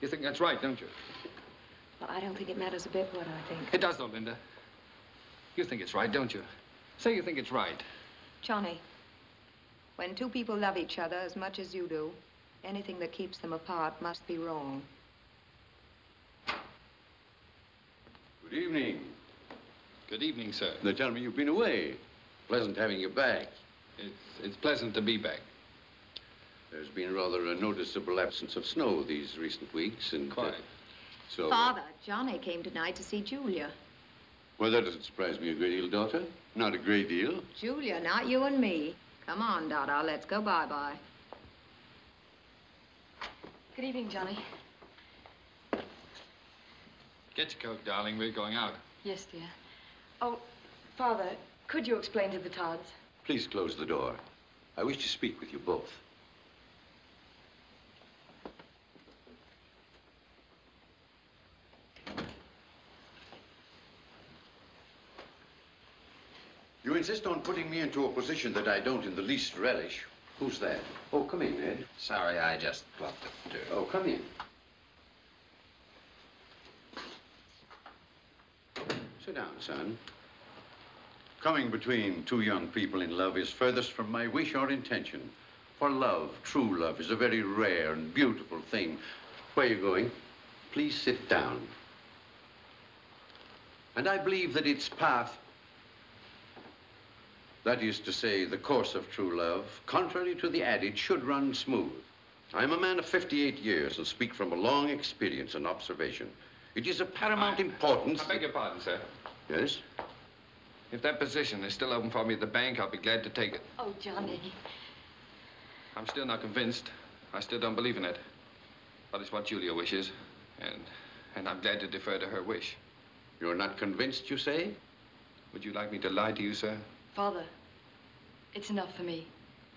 You think that's right, don't you? Well, I don't think it matters a bit what I think. It does, though, Linda. You think it's right, don't you? Say you think it's right. Johnny, when two people love each other as much as you do, anything that keeps them apart must be wrong. Good evening. Good evening, sir. They tell me you've been away. Pleasant having you back. It's, it's pleasant to be back. There's been rather a noticeable absence of snow these recent weeks, and... uh, so... Father, Johnny came tonight to see Julia. Well, that doesn't surprise me a great deal, daughter. Not a great deal. Julia, not you and me. Come on, Dada, let's go bye-bye. Good evening, Johnny. Get your coat, darling. We're going out. Yes, dear. Oh, Father, could you explain to the Todds? Please close the door. I wish to speak with you both. You insist on putting me into a position that I don't in the least relish. Who's that? Oh, come in, Ed. Sorry, I just blocked the door. Oh, come in. Sit down, son. Coming between two young people in love is furthest from my wish or intention. For love, true love, is a very rare and beautiful thing. Where are you going? Please sit down. And I believe that its path, that is to say, the course of true love, contrary to the adage, should run smooth. I'm a man of 58 years and speak from a long experience and observation. It is of paramount I- importance. I beg your pardon, sir. Yes? If that position is still open for me at the bank, I'll be glad to take it. Oh, Johnny. I'm still not convinced. I still don't believe in it. But it's what Julia wishes, and and I'm glad to defer to her wish. You're not convinced, you say? Would you like me to lie to you, sir? Father, it's enough for me.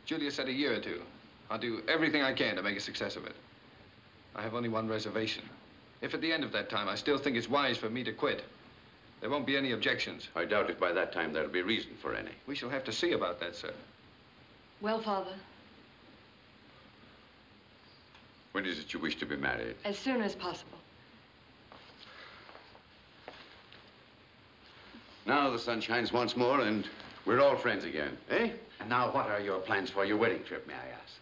Julia said a year or two. I'll do everything I can to make a success of it. I have only one reservation. If at the end of that time I still think it's wise for me to quit, there won't be any objections. I doubt if by that time there'll be reason for any. We shall have to see about that, sir. Well, Father, When is it you wish to be married? as soon as possible. Now the sun shines once more and we're all friends again, eh? And now what are your plans for your wedding trip, may I ask?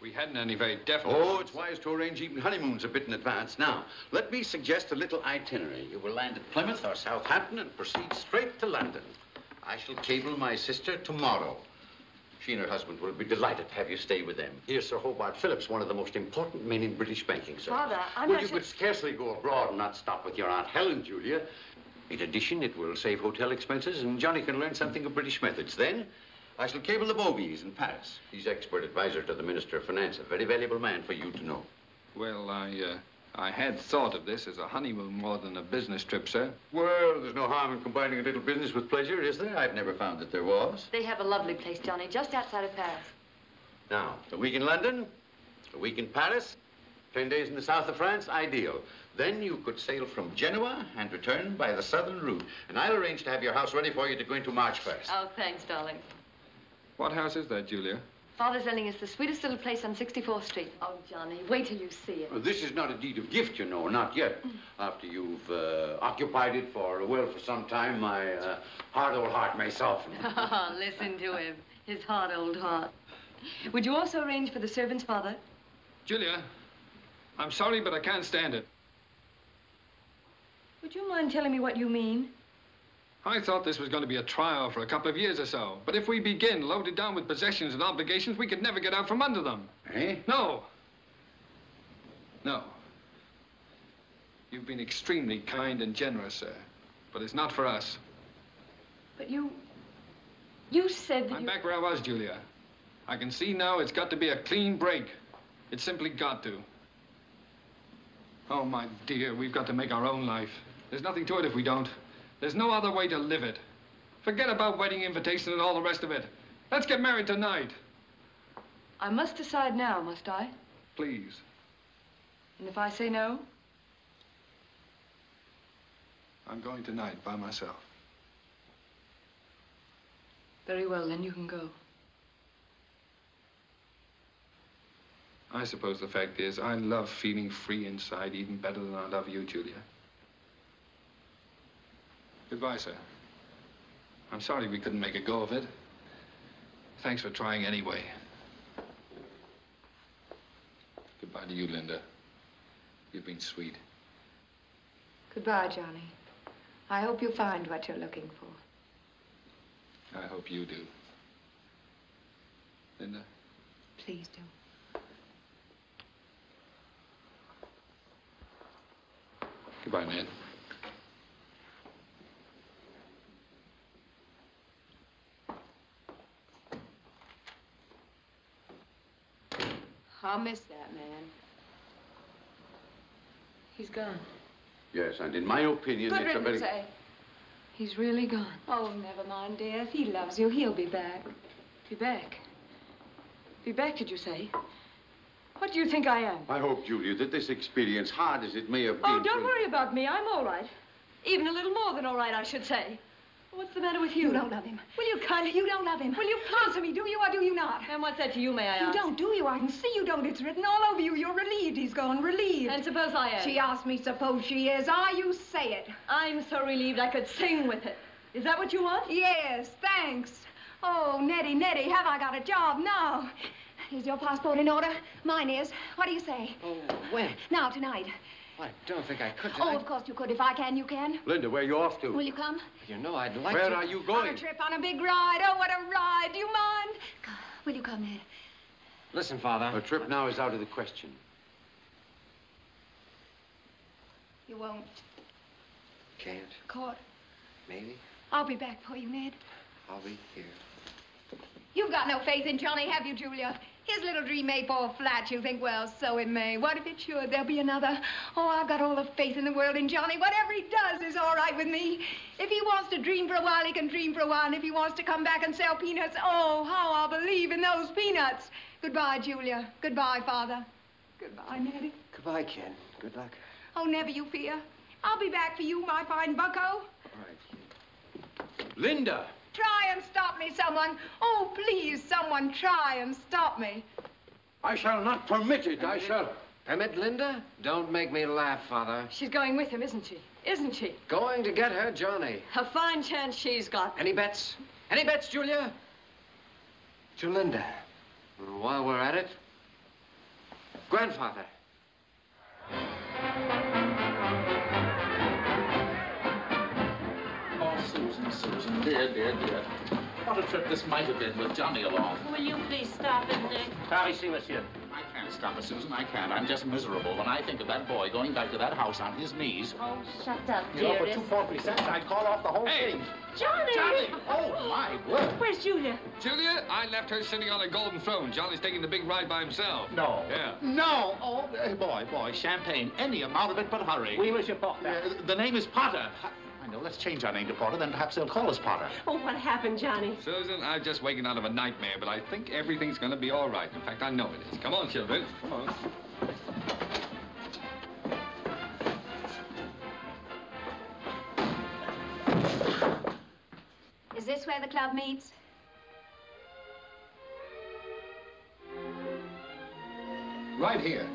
We hadn't any very definite. Oh, it's wise to arrange even honeymoons a bit in advance. Now, let me suggest a little itinerary. You will land at Plymouth or Southampton and proceed straight to London. I shall cable my sister tomorrow. She and her husband will be delighted to have you stay with them. Here's Sir Hobart Phillips, one of the most important men in British banking, sir. Father, I'm well, not you sure- could scarcely go abroad and not stop with your Aunt Helen, Julia. In addition, it will save hotel expenses, and Johnny can learn something of British methods. Then, I shall cable the Bogies in Paris. He's expert advisor to the Minister of Finance, a very valuable man for you to know. Well, I, uh, I had thought of this as a honeymoon more than a business trip, sir. Well, there's no harm in combining a little business with pleasure, is there? I've never found that there was. They have a lovely place, Johnny, just outside of Paris. Now, a week in London, a week in Paris, ten days in the south of France, ideal. Then you could sail from Genoa and return by the southern route. And I'll arrange to have your house ready for you to go into March first. Oh, thanks, darling. What house is that, Julia? Father's lending us the sweetest little place on 64th Street. Oh, Johnny, wait till you see it. Well, this is not a deed of gift, you know, not yet. After you've uh, occupied it for, well, for some time, my uh, hard old heart may soften. Oh, listen to him. His hard old heart. Would you also arrange for the servant's father? Julia, I'm sorry, but I can't stand it. Would you mind telling me what you mean? I thought this was going to be a trial for a couple of years or so. But if we begin loaded down with possessions and obligations, we could never get out from under them. Eh? No. No. You've been extremely kind and generous, sir. But it's not for us. But you... You said that I'm you... back where I was, Julia. I can see now it's got to be a clean break. It's simply got to. Oh, my dear, we've got to make our own life. There's nothing to it if we don't. There's no other way to live it. Forget about wedding invitations and all the rest of it. Let's get married tonight. I must decide now, must I? Please. And if I say no? I'm going tonight by myself. Very well, then you can go. I suppose the fact is, I love feeling free inside even better than I love you, Julia. Goodbye, sir. I'm sorry we couldn't make a go of it. Thanks for trying anyway. Goodbye to you, Linda. You've been sweet. Goodbye, Johnny. I hope you find what you're looking for. I hope you do. Linda? Please do. Goodbye, Ned. I'll miss that man. He's gone. Yes, and in my opinion, Good it's a very... riddance, eh? He's really gone. Oh, never mind, dear. If he loves you, he'll be back. Be back. Be back, did you say? What do you think I am? I hope, Julia, that this experience, hard as it may have been... Oh, don't for- worry about me. I'm all right. Even a little more than all right, I should say. What's the matter with you? You don't love him. Will you cut? You don't love him. Will you Answer me, do you or do you not? And what's that to you, may I ask? You don't, do you? I can see you don't. It's written all over you. You're relieved he's gone. Relieved. And suppose I am. She asked me, suppose she is. Are you say it? I'm so relieved I could sing with it. Is that what you want? Yes, thanks. Oh, Neddy, Neddy, have I got a job now? Is your passport in order? Mine is. What do you say? Oh, when? Now, tonight. I don't think I could Oh, tonight. of course you could. If I can, you can. Linda, where are you off to? Will you come? You know I'd like Where to. are you going? On going? a trip, on a big ride. Oh, what a ride. Do you mind? Will you come, Ned? Listen, Father. A trip now is out of the question. You won't. Can't. Court. Maybe. I'll be back for you, Ned. I'll be here. You've got no faith in Johnny, have you, Julia? His little dream may fall flat. You think, well, so it may. What if it should? There'll be another. Oh, I've got all the faith in the world in Johnny. Whatever he does is all right with me. If he wants to dream for a while, he can dream for a while. And if he wants to come back and sell peanuts, oh, how I'll believe in those peanuts. Goodbye, Julia. Goodbye, Father. Goodbye, Neddy. Goodbye, Ken. Good luck. Oh, never you fear. I'll be back for you, my fine bucko. All right. Linda! Try and stop me, someone. Oh, please, someone try and stop me. I shall not permit it. I shall... Permit Linda? Don't make me laugh, Father. She's going with him, isn't she? Isn't she? Going to get her Johnny. A fine chance she's got. Any bets? Any bets, Julia? To Linda. While we're at it, grandfather. Susan, Susan, dear, dear, dear. What a trip this might have been with Johnny along. Will you please stop it, Nick? Par see, monsieur. I can't stop it, Susan. I can't. I'm just miserable when I think of that boy going back to that house on his knees. Oh, shut up, You know, for dearest. two paltry cents, I'd call off the whole Hey! thing. Johnny! Johnny! Oh, my word. Where's Julia? Julia, I left her sitting on a golden throne. Johnny's taking the big ride by himself. No. Yeah. No. Oh, boy, boy, champagne. Any amount of it, but hurry. We oui, Monsieur Porter. Uh, the name is Potter. I know. Let's change our name to Porter, then perhaps they'll call us Potter. Oh, what happened, Johnny? Susan, I've just wakened out of a nightmare, but I think everything's gonna be all right. In fact, I know it is. Come on, children. Come on. Is this where the club meets? Right here.